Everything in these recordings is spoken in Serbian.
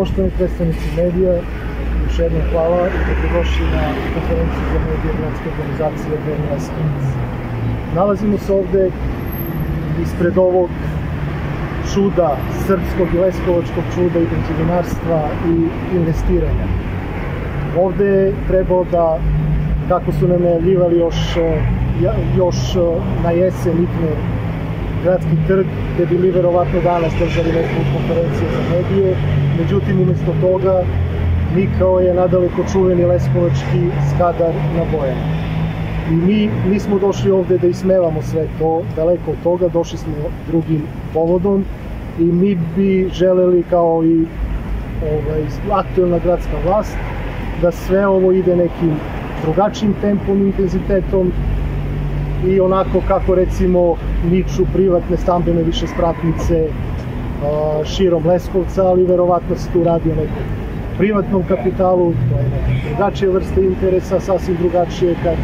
Poštovani predstavnici medija, još jednom hvala i dobrodošli na konferenciju za medije gradske organizacije BNS Kids. Nalazimo se ovde ispred ovog čuda, srpskog i leskovačkog čuda i građevinarstva i investiranja. Ovde je trebao da, kako su nam najavljivali još, još na jesen ikne gradski trg, gde bi mi verovatno danas držali neku konferenciju za medije. Međutim, umesto toga, nikao je nadaleko čuveni leskovački skadar na Bojanu. I mi nismo došli ovde da ismevamo sve to, daleko od toga, došli smo drugim povodom i mi bi želeli kao i ovaj, aktuelna gradska vlast da sve ovo ide nekim drugačijim tempom i intenzitetom i onako kako recimo niču privatne stambene više spratnice širom Leskovca, ali verovatno se tu radi o nekom privatnom kapitalu, to je neka drugačija interesa, sasvim drugačije kad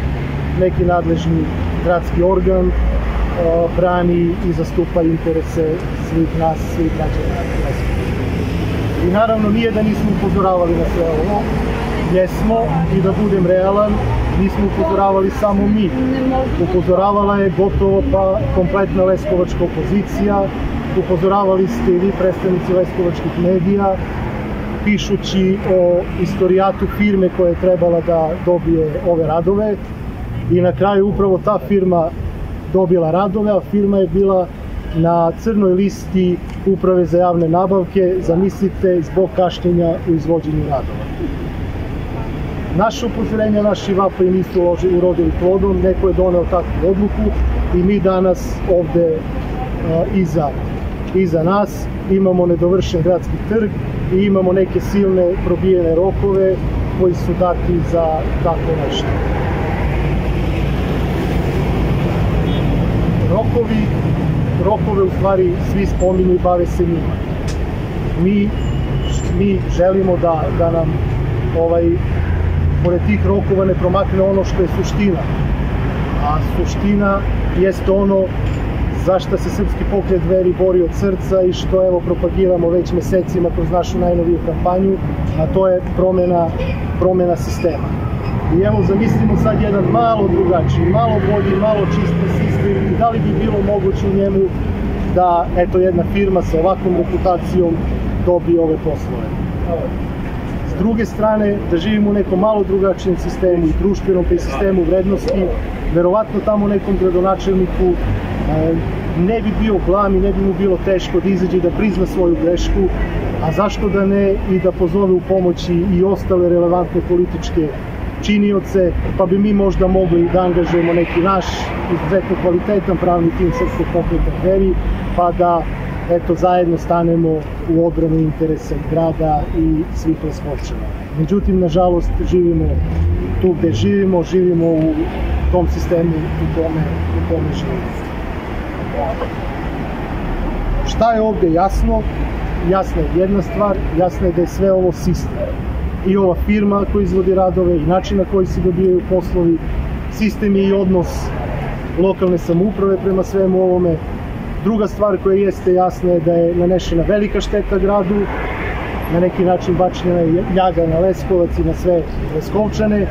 neki nadležni gradski organ brani i zastupa interese svih nas, svih građana Leskovca. I naravno nije da nismo upozoravali na sve ovo, jesmo i da budem realan, nismo upozoravali samo mi. Upozoravala je gotovo pa kompletna leskovačka opozicija, upozoravali ste i vi predstavnici leskovačkih medija, pišući o istorijatu firme koja je trebala da dobije ove radove i na kraju upravo ta firma dobila radove, a firma je bila na crnoj listi Uprave za javne nabavke, zamislite, zbog kašnjenja u izvođenju radova. Naše upozorenja, naši vapoji nisu urodili plodom, neko je doneo takvu odluku i mi danas ovde uh, iza, iza nas imamo nedovršen gradski trg i imamo neke silne probijene rokove koji su dati za tako nešto. Rokovi, rokove u stvari svi spominju i bave se njima. Mi, mi želimo da, da nam ovaj pored tih rokova ne promakne ono što je suština. A suština jeste ono zašta se srpski pokret veri bori od srca i što evo propagiramo već mesecima kroz našu najnoviju kampanju, a to je promena, promena sistema. I evo zamislimo sad jedan malo drugačiji, malo bolji, malo čisti sistem i da li bi bilo moguće u njemu da eto jedna firma sa ovakvom reputacijom dobije ove poslove druge strane, da živimo u nekom malo drugačijem sistemu društvenom pa i sistemu vrednosti, verovatno tamo nekom gradonačelniku ne bi bio glam i ne bi mu bilo teško da izađe da prizna svoju grešku, a zašto da ne i da pozove u pomoći i ostale relevantne političke činioce, pa bi mi možda mogli da angažujemo neki naš izuzetno kvalitetan pravni tim srpskog pokreta Dveri, pa da eto, zajedno stanemo u odbranu interesa grada i svih Leskovčana. Međutim, nažalost, živimo tu gde živimo, živimo u tom sistemu u kome, u kome živimo. Šta je ovde jasno? Jasna je jedna stvar, jasna je da je sve ovo sistem. I ova firma koja izvodi radove, i način na koji se dobijaju poslovi, sistem je i odnos lokalne samouprave prema svemu ovome, Druga stvar koja jeste jasna je da je nanešena velika šteta gradu, na neki način bačena je ljaga na Leskovac i na sve Leskovčane.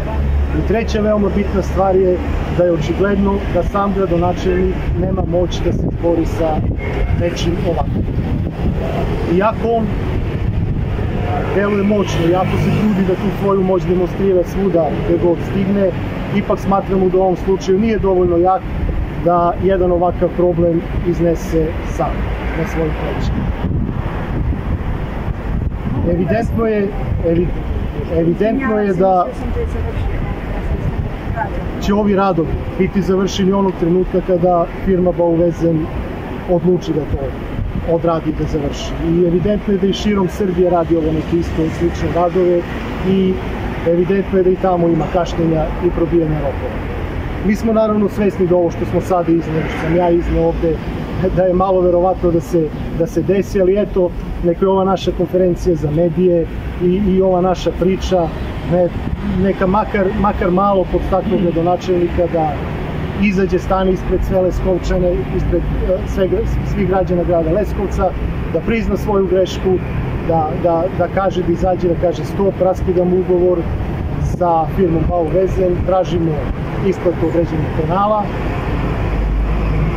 I treća veoma bitna stvar je da je očigledno da sam gradonačelnik nema moć da se bori sa nečim ovakvim. Iako on deluje moćno, iako se trudi da tu svoju moć demonstrira svuda gde god stigne, ipak smatramo da u ovom slučaju nije dovoljno jak da jedan ovakav problem iznese sam na svoj pleći. Evidentno je, evi, evidentno je da će ovi radovi biti završeni onog trenutka kada firma Bauvezen odluči da to odradi da završi. I evidentno je da i širom Srbije radi ovo neke isto slične radove i evidentno je da i tamo ima kašnjenja i probijene rokova. Mi smo naravno svesni da ovo što smo sada izneli, što sam ja izneo ovde, da je malo verovatno da se, da se desi, ali eto, neka je ova naša konferencija za medije i, i ova naša priča, ne, neka makar, makar malo pod takvog gradonačelnika da izađe, stane ispred sve Leskovčane, ispred sve, svih građana grada Leskovca, da prizna svoju grešku da, da, da kaže, da izađe, da kaže stop, raskidamo ugovor sa firmom Bau Vezen, tražimo isplatu određenih penala,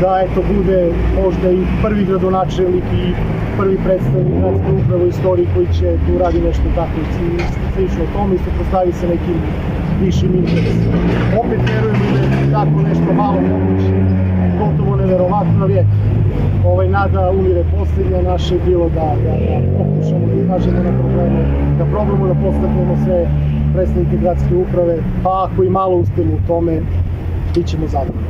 da eto bude možda i prvi gradonačelnik i prvi predstavnik gradske uprave u istoriji koji će tu radi nešto tako i slično tome i se postavi sa nekim višim interesom. Opet verujemo da je tako nešto malo moguće, gotovo neverovatno, ali eto, ovaj, nada umire poslednja, naše je bilo da, da, da pokušamo da ukažemo probamo da postaknemo sve predstavnike gradske uprave, pa ako i malo uspemo u tome, bit ćemo zadovoljni.